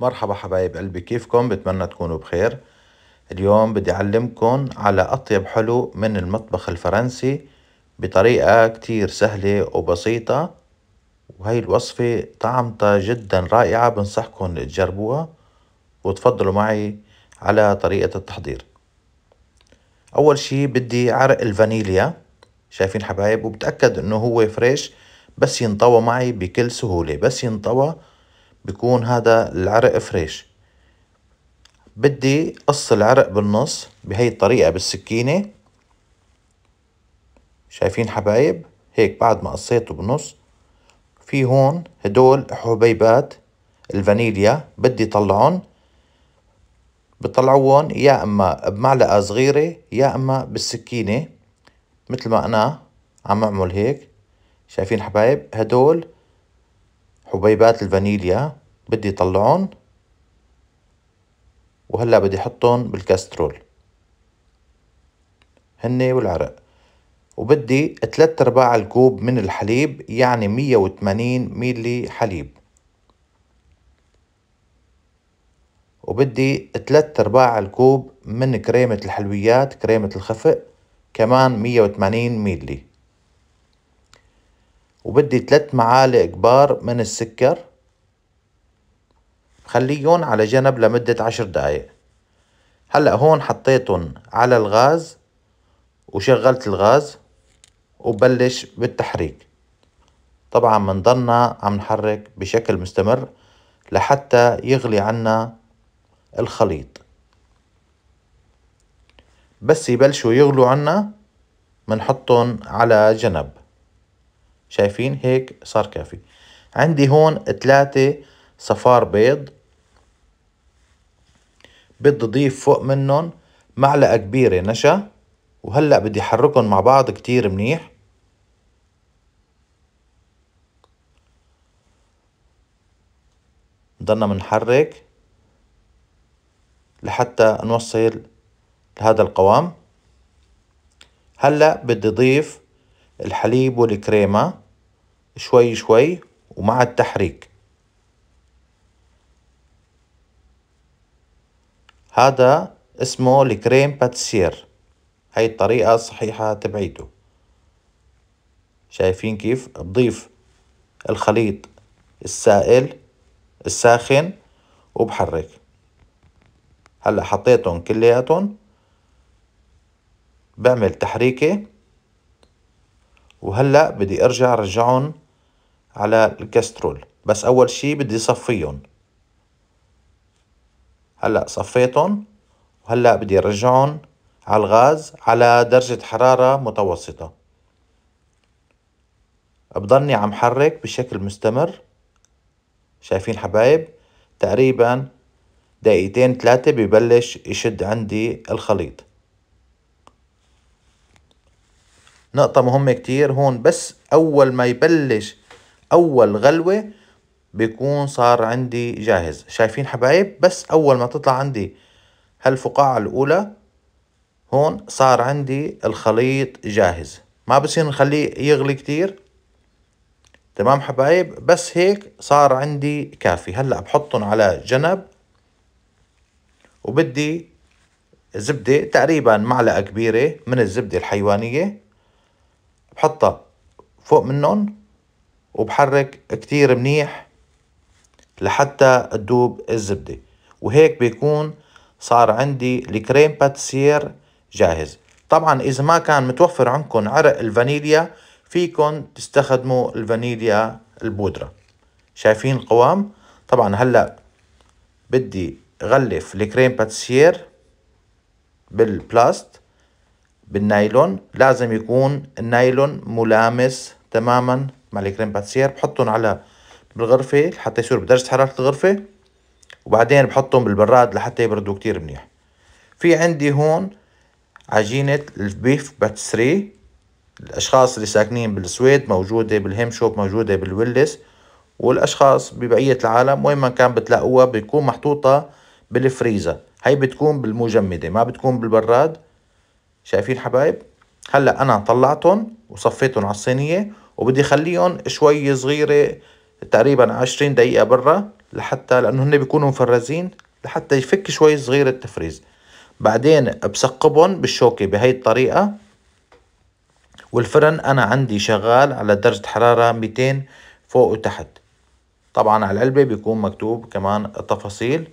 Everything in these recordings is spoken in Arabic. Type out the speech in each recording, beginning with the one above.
مرحبا حبايب قلبي كيفكم؟ بتمنى تكونوا بخير. اليوم بدي أعلمكم على أطيب حلو من المطبخ الفرنسي بطريقة كتير سهلة وبسيطة وهي الوصفة طعمتها جدا رائعة بنصحكم تجربوها وتفضلوا معي على طريقة التحضير. أول شي بدي عرق الفانيليا شايفين حبايب؟ وبتأكد إنه هو فريش بس ينطوى معي بكل سهولة بس ينطوى بيكون هذا العرق فريش بدي قص العرق بالنص بهي الطريقة بالسكينة. شايفين حبايب؟ هيك بعد ما قصيته بالنص. في هون هدول حبيبات الفانيليا بدي طلعهم. بطلعوهم يا إما بمعلقة صغيرة يا إما بالسكينة مثل ما أنا عم أعمل هيك. شايفين حبايب؟ هدول حبيبات الفانيليا بدي طلعهم وهلأ بدي احطهم بالكاسترول. هني والعرق. وبدي ثلاث أرباع الكوب من الحليب يعني مية وثمانين ميلي حليب. وبدي ثلاث أرباع الكوب من كريمة الحلويات كريمة الخفق كمان مية وثمانين ميلي. وبدي ثلاث معالق كبار من السكر خليهم على جنب لمدة عشر دقايق. هلأ هون حطيتهم على الغاز وشغلت الغاز وبلش بالتحريك. طبعا منضلنا عم نحرك بشكل مستمر لحتى يغلي عنا الخليط. بس يبلشوا يغلوا عنا منحطهم على جنب. شايفين هيك صار كافي. عندي هون ثلاثة صفار بيض. بدي اضيف فوق منهم معلقة كبيرة نشا وهلأ بدي أحركهم مع بعض كتير منيح. ضلنا منحرك لحتى نوصل لهذا القوام. هلأ بدي اضيف الحليب والكريمة شوي شوي ومع التحريك. هذا اسمه الكريم باتسير. هاي الطريقة الصحيحة تبعيته. شايفين كيف؟ بضيف الخليط السائل الساخن وبحرك. هلا حطيتهم كلياتهم. بعمل تحريكة. وهلأ بدي أرجع رجعهم على الكسترول. بس أول شي بدي صفيهم. هلأ صفيتهم وهلأ بدي أرجعهم على الغاز على درجة حرارة متوسطة. بضلني عم حرك بشكل مستمر. شايفين حبايب؟ تقريبا دقيقتين ثلاثة ببلش يشد عندي الخليط. نقطة مهمة كتير هون بس أول ما يبلش أول غلوة بيكون صار عندي جاهز. شايفين حبايب؟ بس أول ما تطلع عندي هالفقاعة الأولى هون صار عندي الخليط جاهز. ما بصير نخليه يغلي كتير. تمام حبايب؟ بس هيك صار عندي كافي. هلأ بحطهم على جنب وبدي زبدة تقريبا معلقة كبيرة من الزبدة الحيوانية. بحطها فوق منهم وبحرك كتير منيح لحتى تدوب الزبدة. وهيك بيكون صار عندي الكريم باتسير جاهز. طبعا إذا ما كان متوفر عندكم عرق الفانيليا فيكن تستخدموا الفانيليا البودرة. شايفين القوام؟ طبعا هلأ بدي غلف ال crème pâtissière بال plast. بالنايلون. لازم يكون النايلون ملامس تماما. مع ال crème pâtissière بحطهم على بالغرفة حتى يصير بدرجة حرارة الغرفة. وبعدين بحطهم بالبراد لحتى يبردوا كتير منيح. في عندي هون عجينة ال puff pastry. الأشخاص اللي ساكنين بالسويد موجودة بال Hemköp موجودة بال Willys والأشخاص ببقية العالم وين ما كان بتلاقوها بتكون محطوطة بالفريزر. هاي بتكون بالمجمدة ما بتكون بالبراد. شايفين حبايب؟ هلأ أنا طلعتهم وصفيتهم على الصينية وبدي اخليهم شوي صغيرة تقريبا عشرين دقيقة برا لحتى لأنه هن بيكونوا مفرزين لحتى يفك شوي صغير التفريز. بعدين بسقبهم بالشوكة بهي الطريقة. والفرن أنا عندي شغال على درجة حرارة 200 فوق وتحت. طبعا على العلبة بيكون مكتوب كمان التفاصيل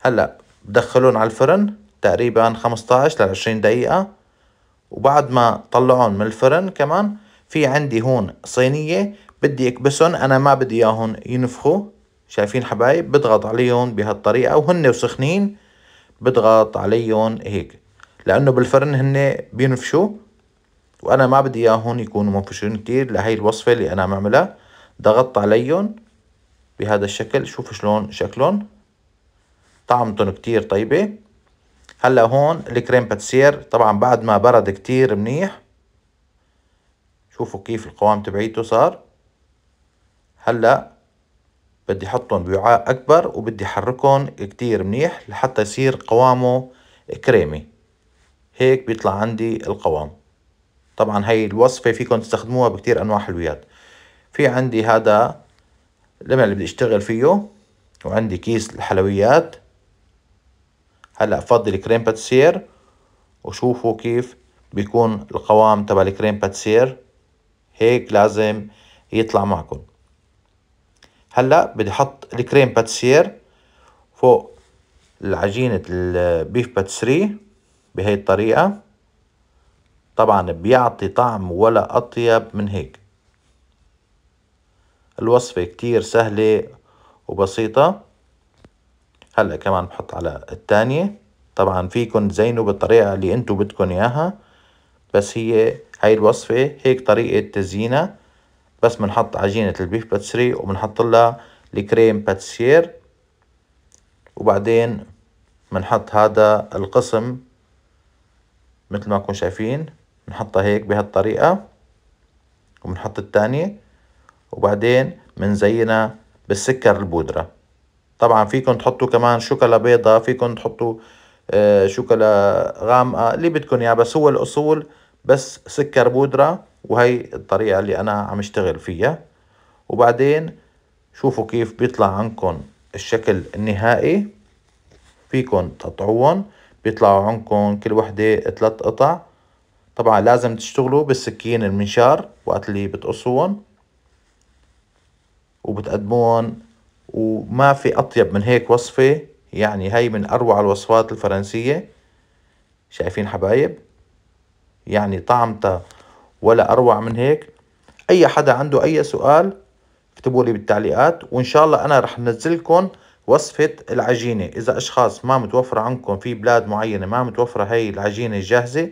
هلأ بدخلهم على الفرن. تقريبا 15 ل 20 دقيقة. وبعد ما طلعهم من الفرن كمان في عندي هون صينية بدي اكبسهم أنا ما بدي اياهم ينفخوا شايفين حبايب؟ بضغط عليهم بهالطريقة وهن وسخنين بضغط عليهم هيك. لأنه بالفرن هن بينفشوا وأنا ما بدي اياهم يكونوا منفشين كتير لهي الوصفة اللي أنا بعملها. ضغطت عليهم بهذا الشكل شوفوا شلون شكلهم. طعمتهم كتير طيبة. هلا هون الكريم باتسير. طبعا بعد ما برد كتير منيح. شوفوا كيف القوام تبعيته صار. هلا بدي احطهم بوعاء أكبر وبدي احركهم كتير منيح لحتى يصير قوامه كريمي. هيك بيطلع عندي القوام. طبعا هاي الوصفة فيكم تستخدموها بكتير أنواع حلويات. في عندي هذا لما اللي بدي أشتغل فيه وعندي كيس الحلويات. هلأ فضي الكريم باتسير وشوفوا كيف بيكون القوام تبع الكريم باتسير هيك لازم يطلع معكم. هلأ بدي أحط الكريم باتسير فوق العجينة البيف باتسري بهي الطريقة. طبعا بيعطي طعم ولا أطيب من هيك. الوصفة كتير سهلة وبسيطة. هلا كمان بحط على الثانية. طبعا فيكن تزينوا بالطريقة اللي انتو بدكن إياها بس هي هاي الوصفة هيك طريقة تزيينها. بس بنحط عجينة البيف باتسري وبنحط لها الكريم باتسير. وبعدين بنحط هذا القسم مثل ما كنتم شايفين. بنحطها هيك بهالطريقة. وبنحط الثانية. وبعدين بنزينها بالسكر البودرة. طبعا فيكم تحطوا كمان شوكولا بيضة فيكم تحطوا آه، شوكولا غامقة اللي بدكم إياه بس هو الأصول بس سكر بودرة وهي الطريقة اللي أنا عم أشتغل فيها. وبعدين شوفوا كيف بيطلع عندكم الشكل النهائي. فيكم تقطعوهم بيطلعوا عندكم كل وحدة ثلاث قطع. طبعا لازم تشتغلوا بالسكين المنشار وقت اللي بتقصوهم وبتقدموهم وما في أطيب من هيك وصفة يعني هاي من أروع الوصفات الفرنسية. شايفين حبايب؟ يعني طعمتها ولا أروع من هيك. أي حدا عنده أي سؤال اكتبوا لي بالتعليقات وإن شاء الله أنا رح نزلكم وصفة العجينة. إذا أشخاص ما متوفرة عندكم في بلاد معينة ما متوفرة هاي العجينة الجاهزة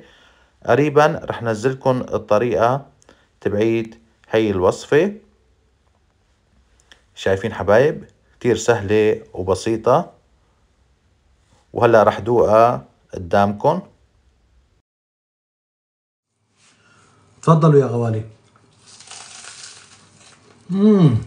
قريبا رح نزلكم الطريقة تبعيد هاي الوصفة. شايفين حبايب كتير سهلة وبسيطة. وهلا رح دوقها قدامكم تفضلوا يا غوالي. مم.